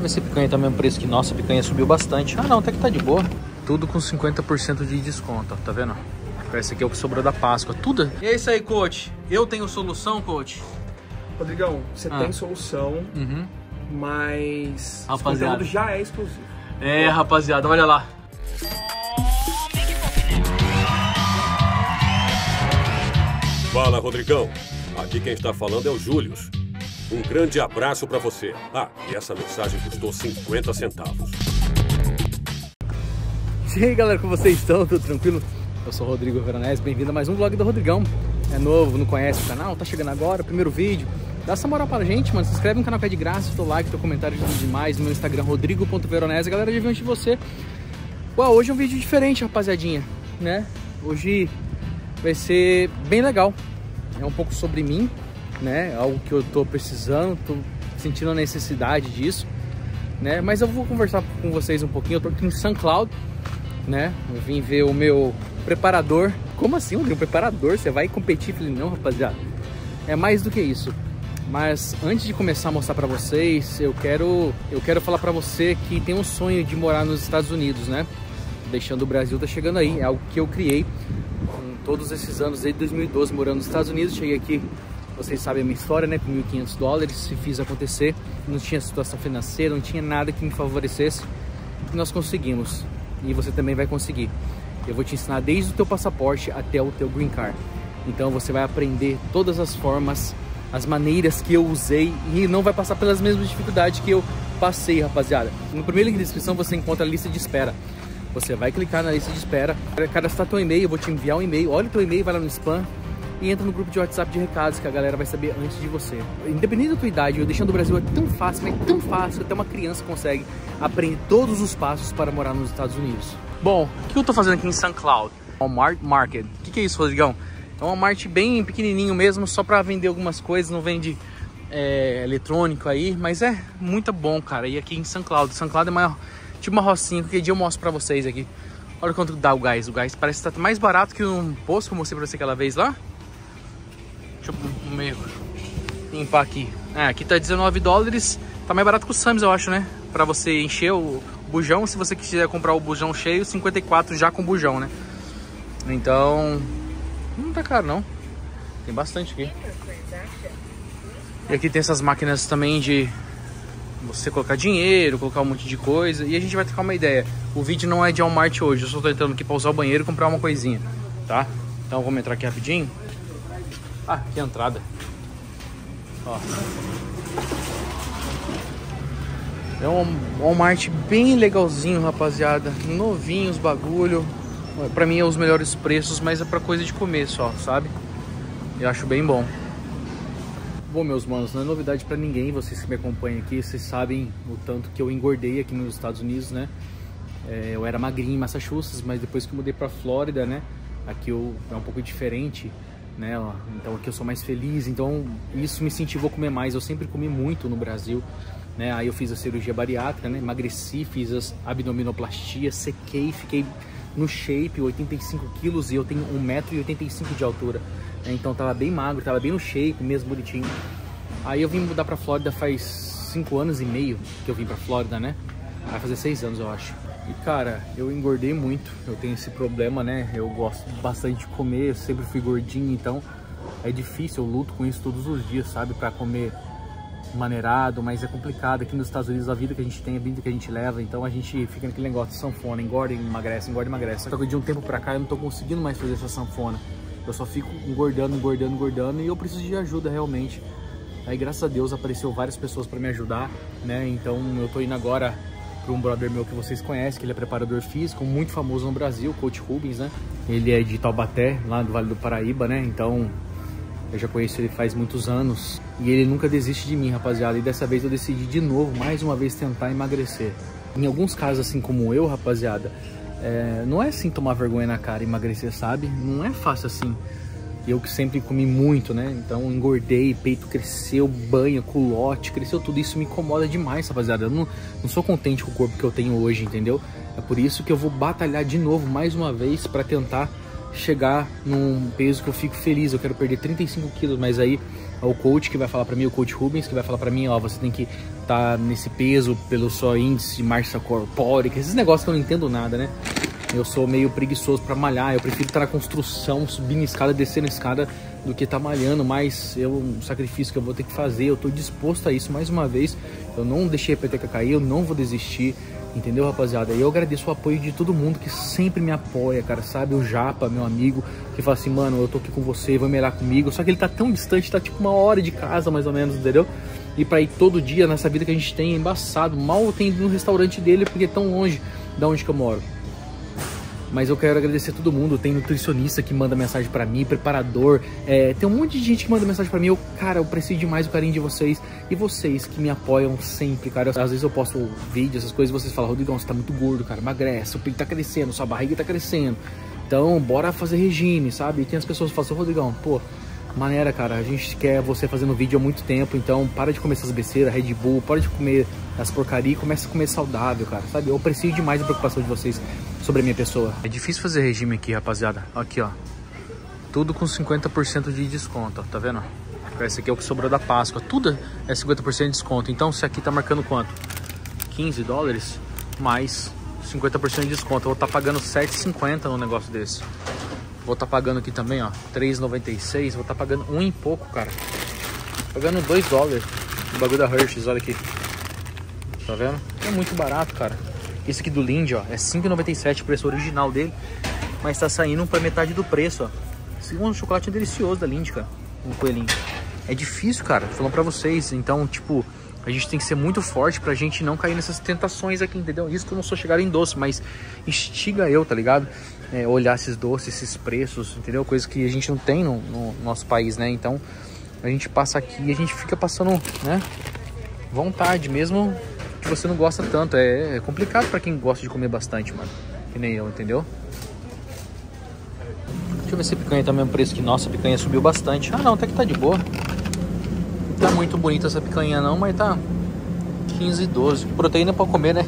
eu ver se a picanha tá o mesmo preço que nossa, a picanha subiu bastante. Ah, não, até que tá de boa. Tudo com 50% de desconto, ó, tá vendo? Esse aqui é o que sobrou da Páscoa. Tudo. E é isso aí, coach. Eu tenho solução, coach? Rodrigão, você ah. tem solução, uhum. mas rapaziada. esse conteúdo já é exclusivo. É, rapaziada, olha lá. Fala, Rodrigão. Aqui quem está falando é o Július. Um grande abraço para você. Ah, e essa mensagem custou 50 centavos. E aí, galera, como vocês estão? Tudo tranquilo? Eu sou o Rodrigo Veronese, bem-vindo a mais um vlog do Rodrigão. É novo, não conhece o canal, tá chegando agora, primeiro vídeo. Dá essa moral pra gente, mano. Se inscreve no canal que é de graça, teu like, teu comentário ajuda demais. No meu Instagram, rodrigo.veronese. Galera, já viu de você. Uau, hoje é um vídeo diferente, rapaziadinha, né? Hoje vai ser bem legal. É um pouco sobre mim, né? Algo que eu tô precisando, tô sentindo a necessidade disso, né? Mas eu vou conversar com vocês um pouquinho. Eu tô aqui no São Cloud, né? Eu vim ver o meu preparador. Como assim, um preparador? Você vai competir? falei, não, rapaziada. É mais do que isso. Mas antes de começar a mostrar para vocês, eu quero eu quero falar para você que tem um sonho de morar nos Estados Unidos, né? Deixando o Brasil tá chegando aí, é algo que eu criei todos esses anos, desde 2012, morando nos Estados Unidos. Cheguei aqui, vocês sabem a minha história, né? Com 1.500 dólares, e fiz acontecer. Não tinha situação financeira, não tinha nada que me favorecesse. Nós conseguimos. E você também vai conseguir. Eu vou te ensinar desde o teu passaporte até o teu green card. Então você vai aprender todas as formas, as maneiras que eu usei e não vai passar pelas mesmas dificuldades que eu passei, rapaziada. No primeiro link de descrição você encontra a lista de espera. Você vai clicar na lista de espera, cadastrar teu e-mail, eu vou te enviar um e-mail, olha o teu e-mail, vai lá no spam e entra no grupo de WhatsApp de recados que a galera vai saber antes de você. Independente da tua idade, eu deixando o Brasil é tão fácil, mas tão fácil até uma criança consegue aprender todos os passos para morar nos Estados Unidos. Bom, o que eu tô fazendo aqui em St. Cloud? Walmart Market. O que, que é isso, Rodrigão? É um Walmart bem pequenininho mesmo, só para vender algumas coisas, não vende é, eletrônico aí, mas é muito bom, cara. E aqui em St. Cloud, St. Cloud é maior Tipo uma rocinha, qualquer dia eu mostro pra vocês aqui. Olha quanto dá o gás. O gás parece que tá mais barato que um posto que eu mostrei pra você aquela vez lá. Deixa eu meio limpar aqui. É, aqui tá 19 dólares. Tá mais barato que o Sam's, eu acho, né? Pra você encher o bujão. Se você quiser comprar o bujão cheio, 54 já com bujão, né? Então, não tá caro não. Tem bastante aqui. E aqui tem essas máquinas também de você colocar dinheiro, colocar um monte de coisa e a gente vai trocar uma ideia. O vídeo não é de Walmart hoje, eu só tô entrando aqui pra usar o banheiro e comprar uma coisinha, tá? Então vamos entrar aqui rapidinho. Ah, a entrada. Ó. É um Walmart bem legalzinho, rapaziada. Novinho os bagulho. Pra mim é os melhores preços, mas é pra coisa de comer só, sabe? Eu acho bem bom. Bom, meus manos, não é novidade para ninguém, vocês que me acompanham aqui, vocês sabem o tanto que eu engordei aqui nos Estados Unidos, né? É, eu era magrinho em Massachusetts, mas depois que eu mudei para Flórida, né? Aqui eu, é um pouco diferente, né? Então aqui eu sou mais feliz, então isso me incentivou a comer mais. Eu sempre comi muito no Brasil, né? Aí eu fiz a cirurgia bariátrica, né? Emagreci, fiz as abdominoplastia, sequei, fiquei no shape, 85 quilos e eu tenho 1,85m de altura. Né? Então tava bem magro, tava bem no shape, mesmo bonitinho. Aí eu vim mudar pra Flórida faz 5 anos e meio que eu vim pra Flórida, né? Vai fazer 6 anos, eu acho. E cara, eu engordei muito, eu tenho esse problema, né? Eu gosto bastante de comer, eu sempre fui gordinho, então é difícil, eu luto com isso todos os dias, sabe? Pra comer maneirado, mas é complicado. Aqui nos Estados Unidos a vida que a gente tem, a vida que a gente leva, então a gente fica naquele negócio de sanfona, engorda, emagrece, engorda, emagrece. Só que de um tempo pra cá eu não tô conseguindo mais fazer essa sanfona. Eu só fico engordando, engordando, engordando e eu preciso de ajuda realmente. Aí graças a Deus apareceu várias pessoas para me ajudar, né? Então eu tô indo agora para um brother meu que vocês conhecem, que ele é preparador físico, muito famoso no Brasil, Coach Rubens, né? Ele é de Taubaté, lá do Vale do Paraíba, né? Então eu já conheço ele faz muitos anos e ele nunca desiste de mim, rapaziada. E dessa vez eu decidi de novo, mais uma vez, tentar emagrecer. Em alguns casos, assim como eu, rapaziada, é, não é assim tomar vergonha na cara e emagrecer, sabe? Não é fácil assim. Eu que sempre comi muito, né? Então engordei, peito cresceu, banha, culote, cresceu tudo. Isso me incomoda demais, rapaziada. Eu não, não sou contente com o corpo que eu tenho hoje, entendeu? É por isso que eu vou batalhar de novo, mais uma vez, para tentar chegar num peso que eu fico feliz. Eu quero perder 35 quilos, mas aí é o coach que vai falar para mim, o coach Rubens, que vai falar para mim, ó, você tem que tá nesse peso pelo só índice de massa corpórea, esses negócios que eu não entendo nada, né? Eu sou meio preguiçoso para malhar, eu prefiro estar na construção, subindo escada, descendo escada, do que estar tá malhando, mas é um sacrifício que eu vou ter que fazer, eu tô disposto a isso mais uma vez. Eu não deixei a peteca cair, eu não vou desistir. Entendeu, rapaziada? E eu agradeço o apoio de todo mundo que sempre me apoia, cara. Sabe? O Japa, meu amigo, que fala assim, mano, eu tô aqui com você, vai melhorar comigo. Só que ele tá tão distante, tá tipo uma hora de casa, mais ou menos, entendeu? E pra ir todo dia nessa vida que a gente tem é embaçado. Mal tem no restaurante dele porque é tão longe da onde que eu moro. Mas eu quero agradecer todo mundo. Tem nutricionista que manda mensagem para mim, preparador. É, tem um monte de gente que manda mensagem para mim. Eu, cara, eu preciso demais do carinho de vocês. E vocês que me apoiam sempre, cara. às vezes eu posto vídeo, essas coisas, e vocês falam, Rodrigão, você tá muito gordo, cara. Emagrece, o peito tá crescendo, sua barriga tá crescendo. Então, bora fazer regime, sabe? E tem as pessoas que falam assim, Rodrigão, pô, maneira, cara. A gente quer você fazendo vídeo há muito tempo, então para de comer essas besteiras, Red Bull, para de comer as porcaria e começa a comer saudável, cara, sabe? Eu preciso demais da preocupação de vocês sobre a minha pessoa. É difícil fazer regime aqui, rapaziada. Aqui, ó. Tudo com 50% de desconto, ó. Tá vendo? Esse aqui é o que sobrou da Páscoa. Tudo é 50% de desconto. Então, se aqui tá marcando quanto? 15 dólares mais 50% de desconto. Eu vou estar tá pagando 7,50 no negócio desse. Vou estar tá pagando aqui também, ó, 3,96. Vou estar tá pagando um e pouco, cara. Pagando 2 dólares no bagulho da Hershey's, olha aqui. Tá vendo? É muito barato, cara. Esse aqui do Lindy, ó, é 5,97 o preço original dele. Mas tá saindo pra metade do preço, ó. Esse é um chocolate delicioso da Lindy, cara. Um coelhinho. É difícil, cara. Falando pra vocês. Então, tipo, a gente tem que ser muito forte pra gente não cair nessas tentações aqui, entendeu? Isso que eu não sou chegado em doce, mas instiga eu, tá ligado? É, olhar esses doces, esses preços, entendeu? Coisa que a gente não tem no, no nosso país, né? Então, a gente passa aqui e a gente fica passando, né? Vontade, mesmo que você não gosta tanto. É, é complicado para quem gosta de comer bastante, mano. Que nem eu, entendeu? Deixa eu ver se a picanha tá o mesmo preço que nossa. A picanha subiu bastante. Ah, não, até que tá de boa. Não tá muito bonita essa picanha não, mas tá 15 e 12. Proteína pra comer, né?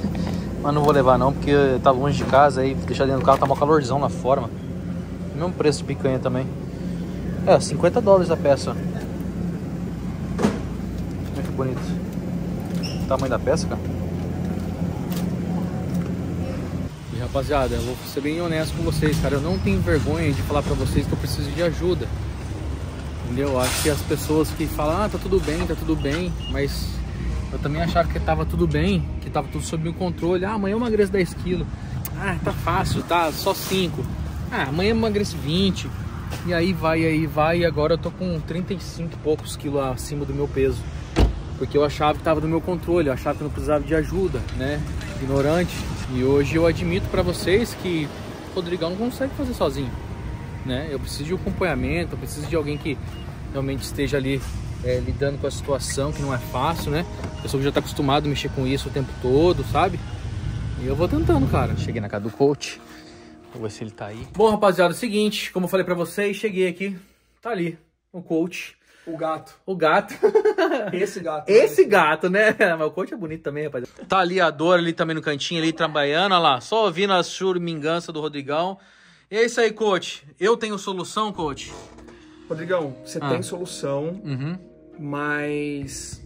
Mas não vou levar não, porque tá longe de casa aí, deixar dentro do carro, tá uma calorzão lá fora, mano. Mesmo preço de picanha também. É, 50 dólares a peça. Olha que bonito tamanho da peça, cara. E rapaziada, eu vou ser bem honesto com vocês, cara. Eu não tenho vergonha de falar pra vocês que eu preciso de ajuda. Entendeu? Acho que as pessoas que falam, ah, tá tudo bem, tá tudo bem, mas eu também achava que tava tudo bem, que tava tudo sob o controle. Ah, amanhã eu emagreço 10 quilos. Ah, tá fácil, tá só 5. Ah, amanhã eu emagreço 20. E aí vai, aí vai, e agora eu tô com 35 e poucos quilos acima do meu peso porque eu achava que estava no meu controle, eu achava que não precisava de ajuda, né? Ignorante. E hoje eu admito para vocês que o Rodrigão não consegue fazer sozinho, né? Eu preciso de acompanhamento, eu preciso de alguém que realmente esteja ali é, lidando com a situação, que não é fácil, né? A pessoa que já está acostumado a mexer com isso o tempo todo, sabe? E eu vou tentando, cara. Cheguei na casa do coach. Vou ver se ele tá aí. Bom, rapaziada, é o seguinte, como eu falei pra vocês, cheguei aqui. Tá ali, o coach. O gato. O gato. Esse gato. Esse gato, né? Mas o coach é bonito também, rapaz. Tá ali a Dora ali também no cantinho, ali trabalhando, olha lá. Só ouvindo a churmingança do Rodrigão. E é isso aí, coach. Eu tenho solução, coach? Rodrigão, você ah. tem solução, uhum. Mas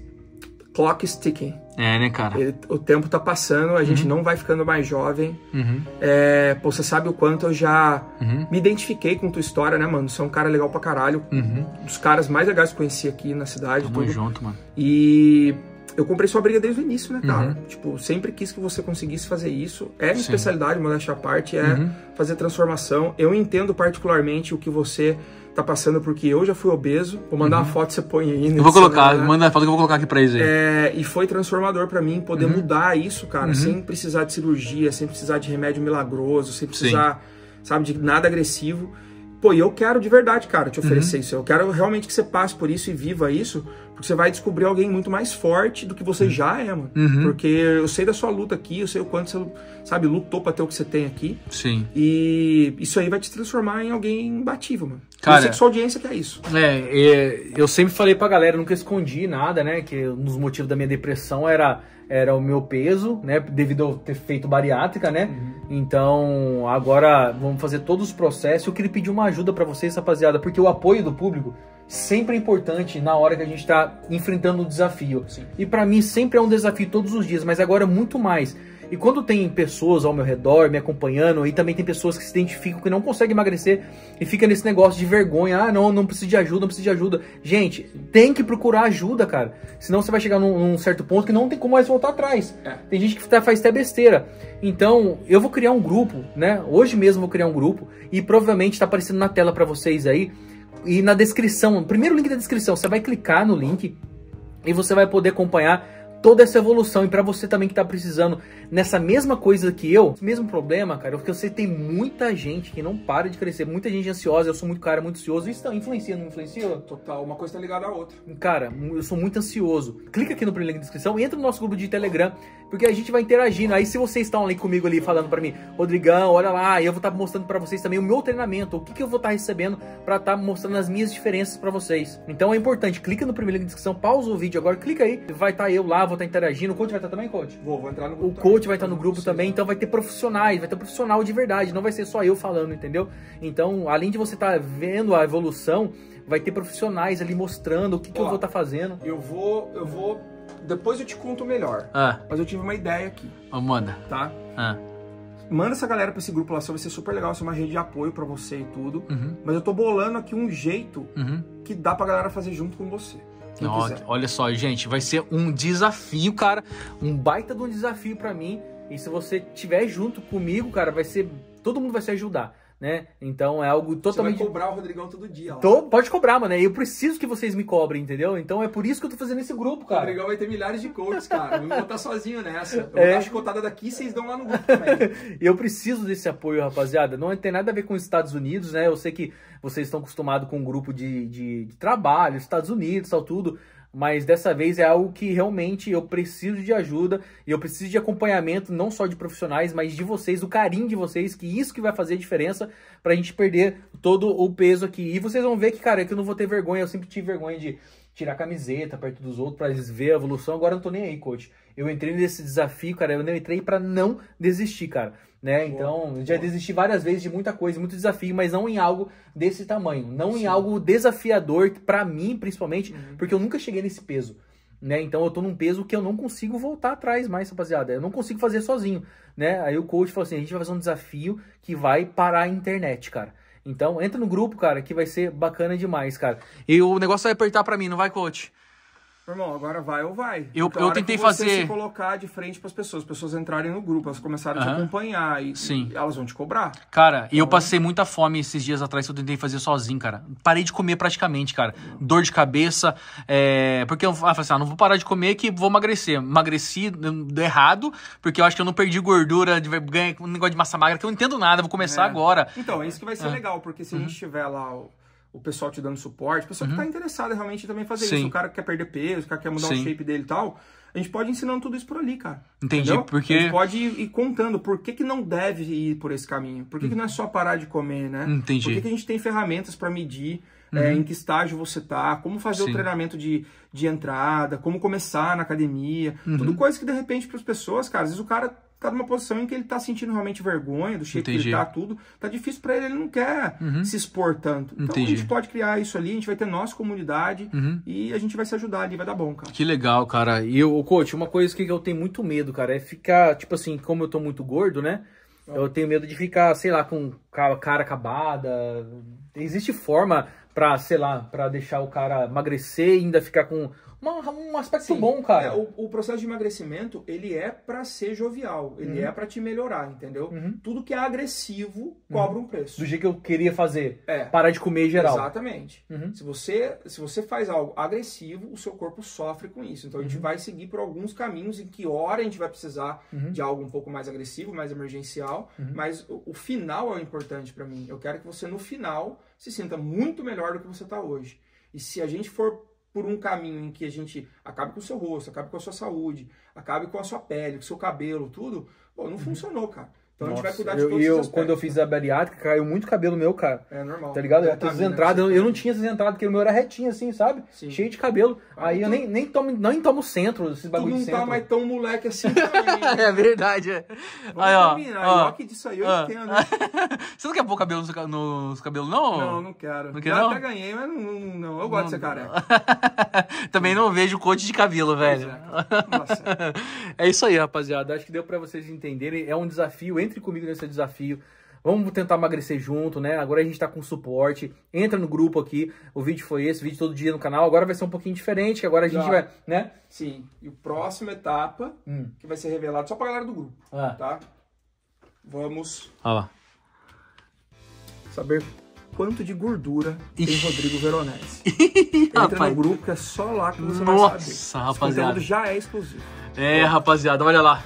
clock is ticking. É, né, cara? Ele, o tempo tá passando, a uhum. gente não vai ficando mais jovem. Uhum. É, pô, você sabe o quanto eu já uhum. me identifiquei com tua história, né, mano? Você é um cara legal pra caralho. Uhum. Um dos caras mais legais que eu conheci aqui na cidade. Tamo tudo. junto, mano. E eu comprei sua briga desde o início, né, cara? Uhum. Tipo, sempre quis que você conseguisse fazer isso. É minha especialidade, modéstia à parte, é uhum. fazer transformação. Eu entendo particularmente o que você tá passando, porque eu já fui obeso. Vou mandar uhum. uma foto, você põe aí. Eu vou colocar, celular, manda a foto que eu vou colocar aqui pra eles aí. É, e foi transformador para mim poder uhum. mudar isso, cara, uhum. sem precisar de cirurgia, sem precisar de remédio milagroso, sem precisar, Sim. sabe, de nada agressivo. Pô, e eu quero de verdade, cara, te oferecer uhum. isso. Eu quero realmente que você passe por isso e viva isso, porque você vai descobrir alguém muito mais forte do que você uhum. já é, mano. Uhum. Porque eu sei da sua luta aqui, eu sei o quanto você, sabe, lutou pra ter o que você tem aqui. Sim. E isso aí vai te transformar em alguém imbatível, mano. Cara, eu sei que sua audiência quer isso. É, é, eu sempre falei pra galera, nunca escondi nada, né? Que um dos motivos da minha depressão era era o meu peso, né? Devido a ter feito bariátrica, né? Uhum. Então, agora vamos fazer todos os processos. Eu queria pedir uma ajuda para vocês, rapaziada, porque o apoio do público sempre é importante na hora que a gente está enfrentando um desafio. Sim. E para mim sempre é um desafio todos os dias, mas agora muito mais. E quando tem pessoas ao meu redor me acompanhando, e também tem pessoas que se identificam que não conseguem emagrecer e fica nesse negócio de vergonha, ah, não, não preciso de ajuda, não preciso de ajuda. Gente, tem que procurar ajuda, cara. Senão você vai chegar num, num certo ponto que não tem como mais voltar atrás. É. Tem gente que tá, faz até besteira. Então, eu vou criar um grupo, né? Hoje mesmo vou criar um grupo e provavelmente tá aparecendo na tela para vocês aí. E na descrição, primeiro link da descrição, você vai clicar no link e você vai poder acompanhar toda essa evolução. E para você também que tá precisando nessa mesma coisa que eu, mesmo problema, cara, porque eu sei que tem muita gente que não para de crescer, muita gente ansiosa, eu sou muito cara, muito ansioso, isso influencia, não influencia? Total, uma coisa tá ligada à outra. Cara, eu sou muito ansioso. Clica aqui no primeiro link da descrição, entra no nosso grupo de Telegram, porque a gente vai interagindo. Aí se vocês estão ali comigo ali falando para mim, Rodrigão, olha lá, eu vou estar tá mostrando para vocês também o meu treinamento, o que, que eu vou estar tá recebendo para estar tá mostrando as minhas diferenças para vocês. Então é importante, clica no primeiro link da descrição, pausa o vídeo agora, clica aí, vai estar tá eu lá, vou estar tá interagindo. O coach vai estar tá também, coach? Vou, vou entrar no grupo. O coach vai estar no grupo também, então vai ter profissionais, vai ter profissional de verdade, não vai ser só eu falando, entendeu? Então, além de você estar vendo a evolução, vai ter profissionais ali mostrando o que, que eu vou estar tá fazendo. Eu vou, eu vou depois eu te conto melhor. Ah. Mas eu tive uma ideia aqui. Oh, manda. Tá? Ah. Manda essa galera pra esse grupo lá, vai ser super legal, vai ser uma rede de apoio para você e tudo. Uhum. Mas eu tô bolando aqui um jeito uhum. que dá pra galera fazer junto com você. Olha, olha só, gente, vai ser um desafio, cara. Um baita de um desafio para mim. E se você tiver junto comigo, cara, vai ser. Todo mundo vai se ajudar né? Então é algo totalmente. Você vai cobrar o Rodrigão todo dia. Tô, pode cobrar, mano. Eu preciso que vocês me cobrem, entendeu? Então é por isso que eu tô fazendo esse grupo, cara. O Rodrigão vai ter milhares de coaches, cara. Não vou botar sozinho nessa. Eu vou é. dar chicotada daqui vocês dão lá no grupo também. eu preciso desse apoio, rapaziada. Não tem nada a ver com os Estados Unidos, né? Eu sei que vocês estão acostumados com um grupo de, de, de trabalho, Estados Unidos, tal, tudo mas dessa vez é algo que realmente eu preciso de ajuda e eu preciso de acompanhamento não só de profissionais, mas de vocês, do carinho de vocês, que isso que vai fazer a diferença pra gente perder todo o peso aqui. E vocês vão ver que, cara, é que eu não vou ter vergonha, eu sempre tive vergonha de tirar a camiseta perto dos outros para eles ver a evolução. Agora eu não tô nem aí, coach. Eu entrei nesse desafio, cara, eu entrei para não desistir, cara né? Então, já desisti várias vezes de muita coisa, muito desafio, mas não em algo desse tamanho, não Sim. em algo desafiador para mim, principalmente, uhum. porque eu nunca cheguei nesse peso. Né? Então eu tô num peso que eu não consigo voltar atrás mais, rapaziada. Eu não consigo fazer sozinho, né? Aí o coach falou assim: a gente vai fazer um desafio que vai parar a internet, cara. Então entra no grupo, cara, que vai ser bacana demais, cara. E o negócio vai apertar para mim, não vai, coach? Irmão, agora vai ou vai. Eu, então, eu tentei fazer. se colocar de frente para as pessoas, as pessoas entrarem no grupo, elas começarem uhum. a te acompanhar e, Sim. E elas vão te cobrar. Cara, então... e eu então, passei muita fome esses dias atrás que eu tentei fazer sozinho, cara. Parei de comer praticamente, cara. Dor de cabeça. É... Porque eu falei assim, ah, não vou parar de comer que vou emagrecer. Emagreci errado, porque eu acho que eu não perdi gordura, de ganhar um negócio de massa magra, que eu não entendo nada, vou começar é. agora. Então, é isso que vai ser é. legal, porque se a gente uhum. tiver lá o pessoal te dando suporte, o pessoal uhum. que tá interessado realmente também fazer Sim. isso. O cara que quer perder peso, o cara que quer mudar Sim. o shape dele e tal. A gente pode ir ensinando tudo isso por ali, cara. Entendi, entendeu? porque... A gente pode ir, contando por que, que não deve ir por esse caminho. Por que, que não é só parar de comer, né? Entendi. Por que, que a gente tem ferramentas para medir é, uhum. é, em que estágio você tá, como fazer Sim. o treinamento de, de entrada, como começar na academia. Uhum. Tudo coisa que, de repente, para as pessoas, cara, às vezes o cara tá numa posição em que ele tá sentindo realmente vergonha do jeito Entendi. que ele tá, tudo. Tá difícil para ele, ele não quer uhum. se expor tanto. Então Entendi. a gente pode criar isso ali, a gente vai ter nossa comunidade uhum. e a gente vai se ajudar ali, vai dar bom, cara. Que legal, cara. E o coach, uma coisa que eu tenho muito medo, cara, é ficar, tipo assim, como eu tô muito gordo, né? Eu tenho medo de ficar, sei lá, com cara acabada. Existe forma pra, sei lá, pra deixar o cara emagrecer e ainda ficar com uma, um aspecto Sim, bom, cara. É, o, o, processo de emagrecimento, ele é para ser jovial, ele uhum. é para te melhorar, entendeu? Uhum. Tudo que é agressivo cobra uhum. um preço. Do jeito que eu queria fazer. É. Parar de comer em geral. Exatamente. Uhum. Se, você, se você faz algo agressivo, o seu corpo sofre com isso. Então a gente uhum. vai seguir por alguns caminhos em que hora a gente vai precisar uhum. de algo um pouco mais agressivo, mais emergencial, mas o, o final é o importante para mim. Eu quero que você no final se sinta muito melhor do que você está hoje. E se a gente for por um caminho em que a gente acabe com o seu rosto, acabe com a sua saúde, acabe com a sua pele, com o seu cabelo, tudo, pô, não uhum. funcionou, cara. Então Nossa, a gente vai cuidar de eu, todos eu, os quando eu fiz a bariátrica, caiu muito cabelo meu, cara. É normal. Tá ligado? Eu essas entradas, eu, né? eu não tinha essas entradas, porque o meu era retinho assim, sabe? Sim. Cheio de cabelo. Ah, Aí eu então- nem, nem, tomo, nem tomo centro, esses Tu bagulho de não tá mais tão moleque assim também. é verdade, é. Vamos Aí, ó. combinar. ó. ó. que disso aí eu entendo. Você não quer pôr cabelo nos, nos cabelos, não? Não, não quero. Não quer, não? até ganhei, mas não, não, não. eu gosto de ser careca. Também não vejo coach de cabelo, velho. Nossa. É isso aí, rapaziada. Acho que deu pra vocês entenderem. É um desafio. Entre comigo nesse desafio. Vamos tentar emagrecer junto, né? Agora a gente tá com suporte. Entra no grupo aqui. O vídeo foi esse, vídeo todo dia no canal. Agora vai ser um pouquinho diferente, que agora a gente Já. vai, né? Sim. E o próximo etapa, Hum. que vai ser revelado só pra galera do grupo, Ah. tá? Vamos Olha lá. saber quanto de gordura tem Ixi. Rodrigo Veronese. Entra Rapaz. no grupo que é só lá que você vai Nossa, saber. Esse rapaziada. conteúdo já é exclusivo. É, rapaziada, olha lá.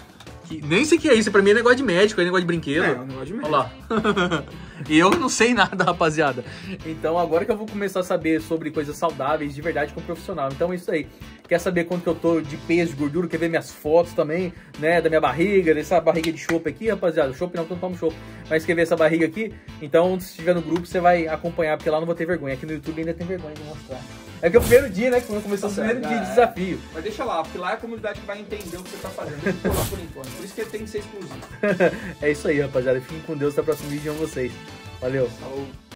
Que- nem sei o que é isso. Pra mim é negócio de médico, é negócio de brinquedo. É, um negócio de Olha médico. lá. e eu não sei nada, rapaziada. Então agora que eu vou começar a saber sobre coisas saudáveis de verdade com um profissional. Então é isso aí. Quer saber quanto que eu tô de peso, de gordura? Quer ver minhas fotos também, né? Da minha barriga, dessa barriga de chopp aqui, rapaziada. Chopp não, não tomo chopp. Mas quer ver essa barriga aqui? Então, se estiver no grupo, você vai acompanhar, porque lá não vou ter vergonha. Aqui no YouTube ainda tem vergonha de mostrar. É que é o primeiro dia, né? Que começou o primeiro dia é. de desafio. Mas deixa lá, porque lá é a comunidade que vai entender o que você tá fazendo. Lá por enquanto. Por isso que ele tem que ser exclusivo. é isso aí, rapaziada. Fiquem com Deus. Até o próximo vídeo com vocês. Valeu. Falou.